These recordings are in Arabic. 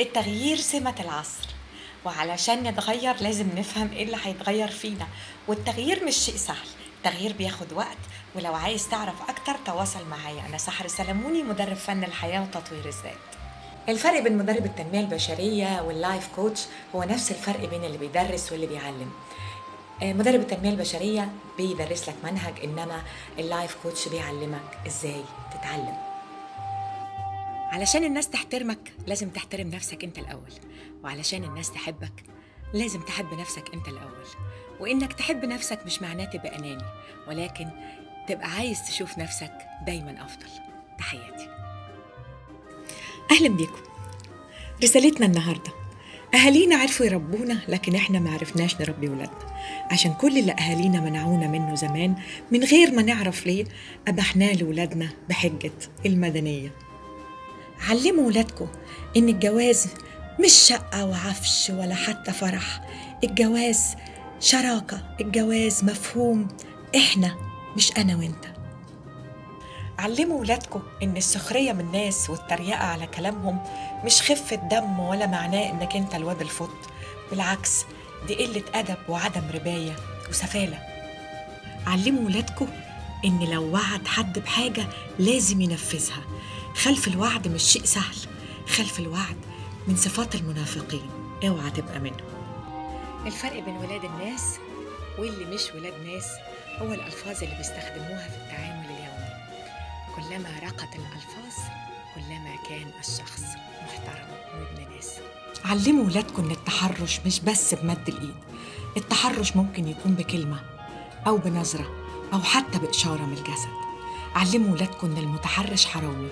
التغيير سمة العصر وعلشان نتغير لازم نفهم إيه اللي هيتغير فينا. والتغيير مش شيء سهل التغيير بياخد وقت ولو عايز تعرف أكتر تواصل معايا. أنا سحر السلاموني مدرب فن الحياة وتطوير الذات. الفرق بين مدرب التنمية البشرية وال life coach هو نفس الفرق بين اللي بيدرس واللي بيعلم. آه، مدرب التنمية البشرية بيدرس لك منهج إنما ال life coach بيعلمك إزاي تتعلم. علشان الناس تحترمك لازم تحترم نفسك انت الأول. وعلشان الناس تحبك لازم تحب نفسك انت الأول. وإنك تحب نفسك مش معناه تبقى اناني ولكن تبقى عايز تشوف نفسك دايما أفضل. تحياتي. أهلا بيكم. رسالتنا النهارده. أهالينا عرفوا يربونا لكن إحنا ما عرفناش نربي ولادنا. عشان كل اللي أهالينا منعونا منه زمان من غير ما نعرف ليه أبحناه لولادنا بحجة المدنية. علموا ولادكم إن الجواز مش شقة وعفش ولا حتى فرح. الجواز شراكة الجواز مفهوم. إحنا مش أنا وإنت. علموا ولادكم إن السخرية من الناس والتريقة على كلامهم مش خفة دم ولا معناه إنك أنت الواد الفط بالعكس دي قلة أدب وعدم رباية وسفالة. علموا ولادكم إن لو وعد حد بحاجة لازم ينفذها. خلف الوعد مش شيء سهل. خلف الوعد من صفات المنافقين. اوعى تبقى منهم. الفرق بين ولاد الناس واللي مش ولاد ناس هو الألفاظ اللي بيستخدموها في التعامل اليومي. كلما رقت الألفاظ كلما كان الشخص محترم وابن ناس. علموا ولادكم إن التحرش مش بس بمد الإيد. التحرش ممكن يكون بكلمة أو بنظرة أو حتى بإشارة من الجسد. علموا ولادكم إن المتحرش حرامي.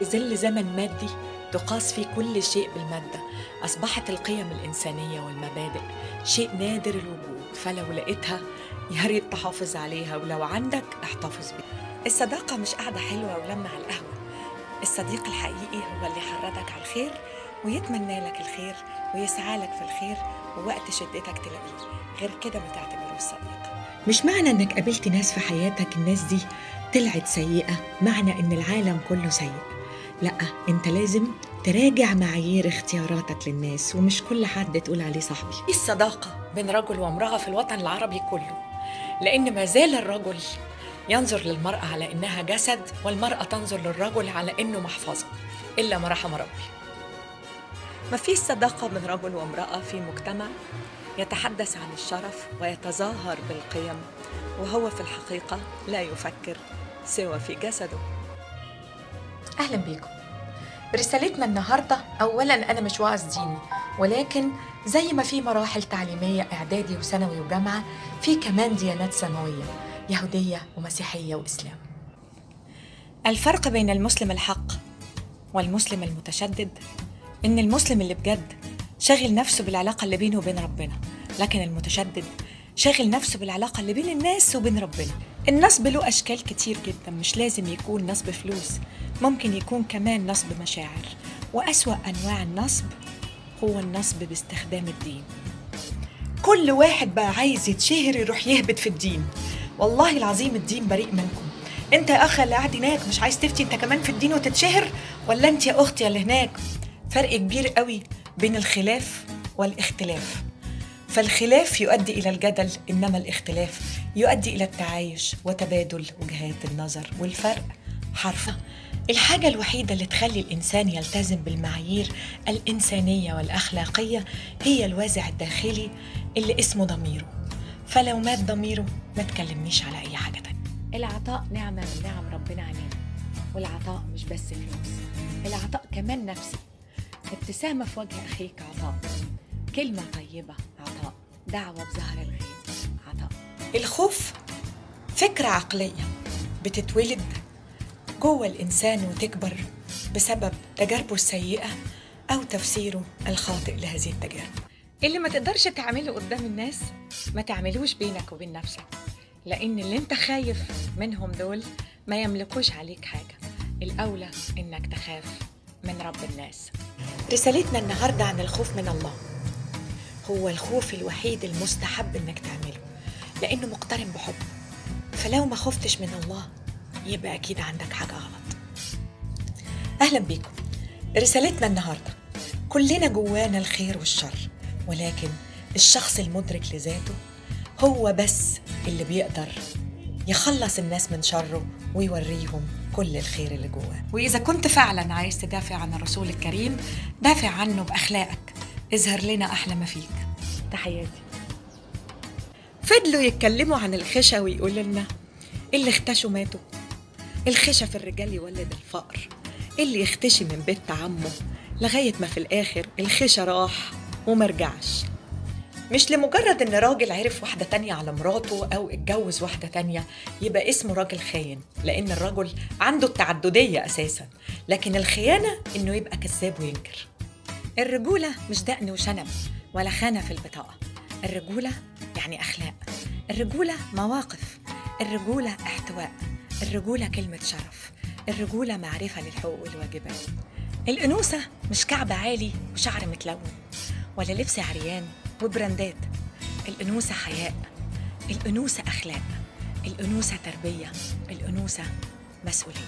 في ظل زمن مادي تقاس فيه كل شيء بالمادة أصبحت القيم الإنسانية والمبادئ شيء نادر الوجود. فلو لقيتها يا ريت تحافظ عليها ولو عندك احتفظ بيها. الصداقة مش قاعدة حلوة ولمة على القهوة. الصديق الحقيقي هو اللي يحرضك على الخير ويتمنى لك الخير ويسعى لك في الخير ووقت شدتك تلاقيه. غير كده ما تعتبروش صديق. مش معنى إنك قابلت ناس في حياتك الناس دي طلعت سيئة. معنى إن العالم كله سيء. لا انت لازم تراجع معايير اختياراتك للناس ومش كل حد تقول عليه صاحبي. إيه الصداقة بين رجل وامرأة في الوطن العربي كله؟ لأن ما زال الرجل ينظر للمرأة على إنها جسد والمرأة تنظر للرجل على إنه محفظة إلا ما رحم ربي. ما فيش صداقة بين رجل وامرأة في مجتمع يتحدث عن الشرف ويتظاهر بالقيم وهو في الحقيقة لا يفكر سوى في جسده. أهلا بيكم. رسالتنا النهاردة أولا أنا مش واعظ ديني ولكن زي ما في مراحل تعليمية إعدادي وثانوي وجامعة في كمان ديانات سماوية يهودية ومسيحية وإسلام. الفرق بين المسلم الحق والمسلم المتشدد إن المسلم اللي بجد شاغل نفسه بالعلاقة اللي بينه وبين ربنا لكن المتشدد شاغل نفسه بالعلاقة اللي بين الناس وبين ربنا. النصب له أشكال كتير جدا مش لازم يكون نصب فلوس. ممكن يكون كمان نصب مشاعر وأسوأ أنواع النصب هو النصب باستخدام الدين. كل واحد بقى عايز يتشهر يروح يهبط في الدين. والله العظيم الدين بريء منكم. انت يا اخ اللي قاعد هناك مش عايز تفتي انت كمان في الدين وتتشهر؟ ولا انت يا أختي اللي هناك؟ فرق كبير قوي بين الخلاف والاختلاف. فالخلاف يؤدي إلى الجدل إنما الاختلاف يؤدي إلى التعايش وتبادل وجهات النظر. والفرق حرف. الحاجة الوحيدة اللي تخلي الإنسان يلتزم بالمعايير الإنسانية والأخلاقية هي الوازع الداخلي اللي اسمه ضميره. فلو مات ضميره ما تكلمنيش على أي حاجة تانية. العطاء نعمة من نعم ربنا علينا. والعطاء مش بس فلوس. العطاء كمان نفسي. ابتسامة في وجه أخيك عطاء. كلمة طيبة عطاء. دعوة بظهر الغيب عطاء. الخوف فكرة عقلية بتتولد جوه الإنسان وتكبر بسبب تجاربه السيئة أو تفسيره الخاطئ لهذه التجارب. اللي ما تقدرش تعمله قدام الناس ما تعملوش بينك وبين نفسك لأن اللي أنت خايف منهم دول ما يملكوش عليك حاجة. الأولى إنك تخاف من رب الناس. رسالتنا النهاردة عن الخوف من الله هو الخوف الوحيد المستحب إنك تعمله لأنه مقترن بحب. فلو ما خفتش من الله يبقى أكيد عندك حاجة غلط. أهلا بيكم. رسالتنا النهاردة. كلنا جوانا الخير والشر ولكن الشخص المدرك لذاته هو بس اللي بيقدر يخلص الناس من شره ويوريهم كل الخير اللي جواه. وإذا كنت فعلا عايز تدافع عن الرسول الكريم دافع عنه بأخلاقك. اظهر لنا أحلى ما فيك. تحياتي. فضلوا يتكلموا عن الخشة ويقولوا لنا اللي اختشوا ماتوا. الخشة في الرجال يولد الفقر. اللي يختشي من بيت عمه لغاية ما في الآخر الخشة راح ومرجعش. مش لمجرد إن راجل عرف واحدة تانية على مراته أو اتجوز واحدة تانية يبقى اسمه راجل خاين لأن الرجل عنده التعددية أساسا. لكن الخيانة إنه يبقى كذاب وينكر. الرجولة مش دقن وشنب ولا خانة في البطاقة. الرجولة يعني أخلاق. الرجولة مواقف. الرجولة أحتواء. الرجولة كلمة شرف الرجولة معرفة للحقوق والواجبات. الأنوثة مش كعب عالي وشعر متلون ولا لبس عريان وبراندات. الأنوثة حياء الأنوثة أخلاق الأنوثة تربية الأنوثة مسؤولية.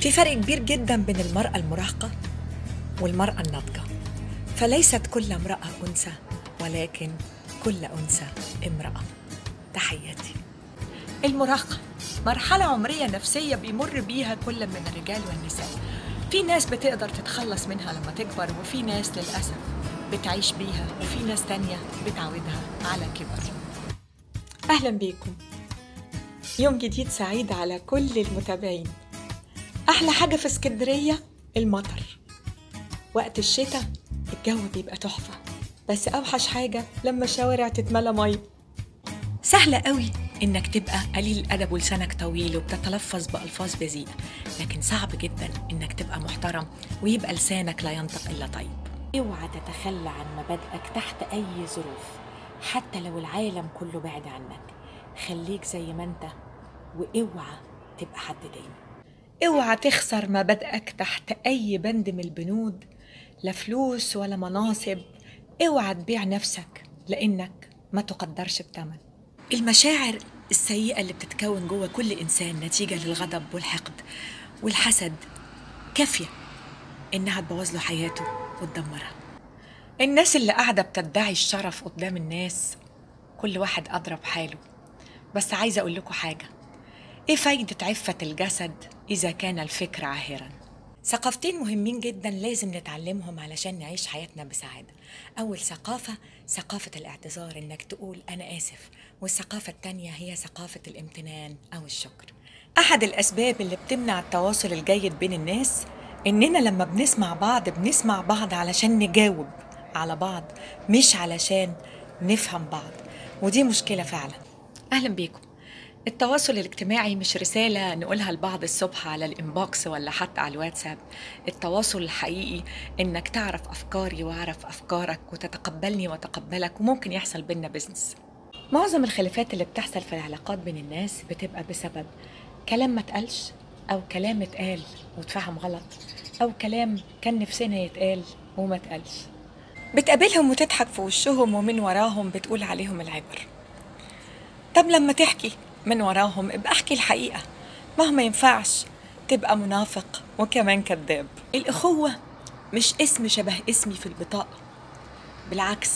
في فرق كبير جدا بين المرأة المراهقة والمرأة الناضجة. فليست كل امرأة أنثى ولكن كل أنثى امرأة. تحياتي. المراهقة. مرحلة عمرية نفسية بيمر بيها كل من الرجال والنساء. في ناس بتقدر تتخلص منها لما تكبر وفي ناس للأسف بتعيش بيها وفي ناس تانية بتعودها على كبر. أهلا بيكم. يوم جديد سعيد على كل المتابعين. أحلى حاجة في اسكندرية المطر. وقت الشتاء الجو بيبقى تحفة. بس أوحش حاجة لما الشوارع تتملى مية. سهلة قوي. إنك تبقى قليل الأدب ولسانك طويل وبتتلفظ بألفاظ بذيئة لكن صعب جدا إنك تبقى محترم ويبقى لسانك لا ينطق إلا طيب. اوعى تتخلى عن مبادئك تحت أي ظروف حتى لو العالم كله بعد عنك. خليك زي ما أنت وأوعى تبقى حد تاني. اوعى تخسر مبادئك تحت أي بند من البنود لا فلوس ولا مناصب. اوعى تبيع نفسك لأنك ما تقدرش بتمن. المشاعر السيئة اللي بتتكون جوه كل إنسان نتيجة للغضب والحقد والحسد. كافية إنها تبوظ له حياته وتدمرها الناس اللي قاعدة بتدعي الشرف قدام الناس كل واحد أضرب حاله. بس عايزة أقول لكم حاجة. إيه فايدة عفة الجسد إذا كان الفكر عاهرا؟ ثقافتين مهمين جدا لازم نتعلمهم علشان نعيش حياتنا بسعادة. أول ثقافة ثقافة الاعتذار إنك تقول أنا آسف والثقافة التانية هي ثقافة الامتنان أو الشكر. أحد الأسباب اللي بتمنع التواصل الجيد بين الناس إننا لما بنسمع بعض بنسمع بعض علشان نجاوب على بعض مش علشان نفهم بعض ودي مشكلة فعلا. أهلا بيكم. التواصل الاجتماعي مش رسالة نقولها لبعض الصبح على ال inbox ولا حتى على الواتساب. التواصل الحقيقي إنك تعرف أفكاري وأعرف أفكارك وتتقبلني وأتقبلك وممكن يحصل بينا business معظم الخلافات اللي بتحصل في العلاقات بين الناس بتبقى بسبب كلام ما اتقالش أو كلام اتقال واتفهم غلط أو كلام كان نفسنا يتقال وما اتقالش. بتقابلهم وتضحك في وشهم ومن وراهم بتقول عليهم العبر. طب لما تحكي من وراهم. ابقى احكي الحقيقة. ما هو ما ينفعش تبقى منافق وكمان كذاب. الأخوة مش اسم شبه اسمي في البطاقة. بالعكس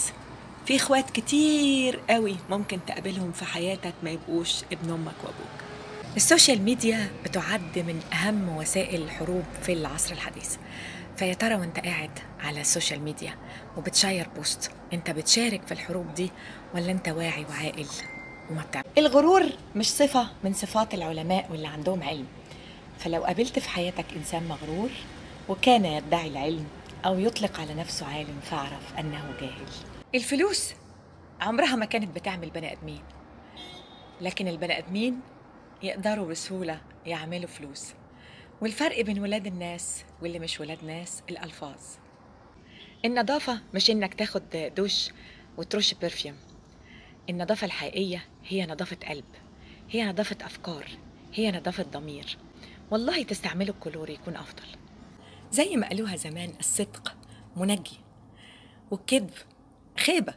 في إخوات كتير قوي ممكن تقابلهم في حياتك ما يبقوش ابن أمك وأبوك. ال social media بتعد من أهم وسائل الحروب في العصر الحديث. فيا ترى وأنت قاعد على ال social media وبتشير post أنت بتشارك في الحروب دي ولا أنت واعي وعاقل؟ وما بتعمل الغرور مش صفة من صفات العلماء واللي عندهم علم. فلو قابلت في حياتك إنسان مغرور وكان يدعي العلم أو يطلق على نفسه عالم فاعرف أنه جاهل. الفلوس عمرها ما كانت بتعمل بني آدمين. لكن البني آدمين يقدروا بسهولة يعملوا فلوس. والفرق بين ولاد الناس واللي مش ولاد ناس الألفاظ. النظافة مش إنك تاخد دوش وترش برفيوم النظافة الحقيقية هي نظافة قلب هي نظافة أفكار هي نظافة ضمير. والله تستعملوا الكلور يكون أفضل. زي ما قالوها زمان الصدق منجي والكذب خيبة.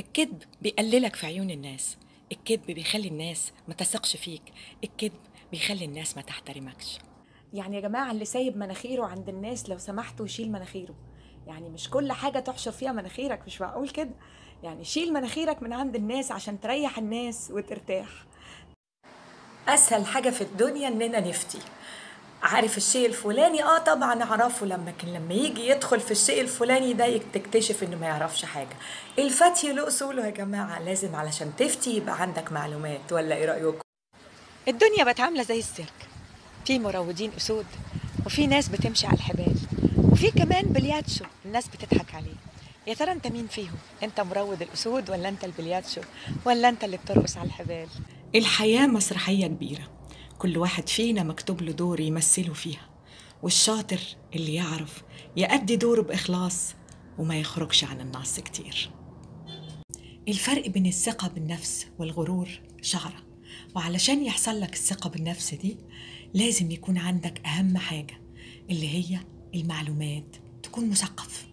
الكذب بيقللك في عيون الناس الكذب بيخلي الناس ما تثقش فيك الكذب بيخلي الناس ما تحترمكش. يعني يا جماعة اللي سايب مناخيره عند الناس لو سمحتوا يشيل مناخيره. يعني مش كل حاجة تحشر فيها مناخيرك مش معقول كده؟ يعني شيل مناخيرك من عند الناس عشان تريح الناس وترتاح. أسهل حاجة في الدنيا إننا نفتي. عارف الشيء الفلاني؟ آه طبعا أعرفه. لما كان لما يجي يدخل في الشيء الفلاني ده يك- تكتشف إنه ما يعرفش حاجة. الفتي له أصوله يا جماعة لازم علشان تفتي يبقى عندك معلومات ولا إيه رأيكم؟ الدنيا بقت عاملة زي السيرك. في مروضين أسود وفي ناس بتمشي على الحبال وفي كمان بلياتشو الناس بتضحك عليه. يا ترى انت مين فيهم؟ انت مروض الأسود ولا انت البلياتشو ولا انت اللي بترقص على الحبال؟ الحياة مسرحية كبيرة. كل واحد فينا مكتوب له دور يمثله فيها والشاطر اللي يعرف يأدي دوره بإخلاص وما يخرجش عن النص كتير. الفرق بين الثقة بالنفس والغرور شعرة. وعلشان يحصل لك الثقة بالنفس دي لازم يكون عندك أهم حاجة اللي هي المعلومات تكون مثقف.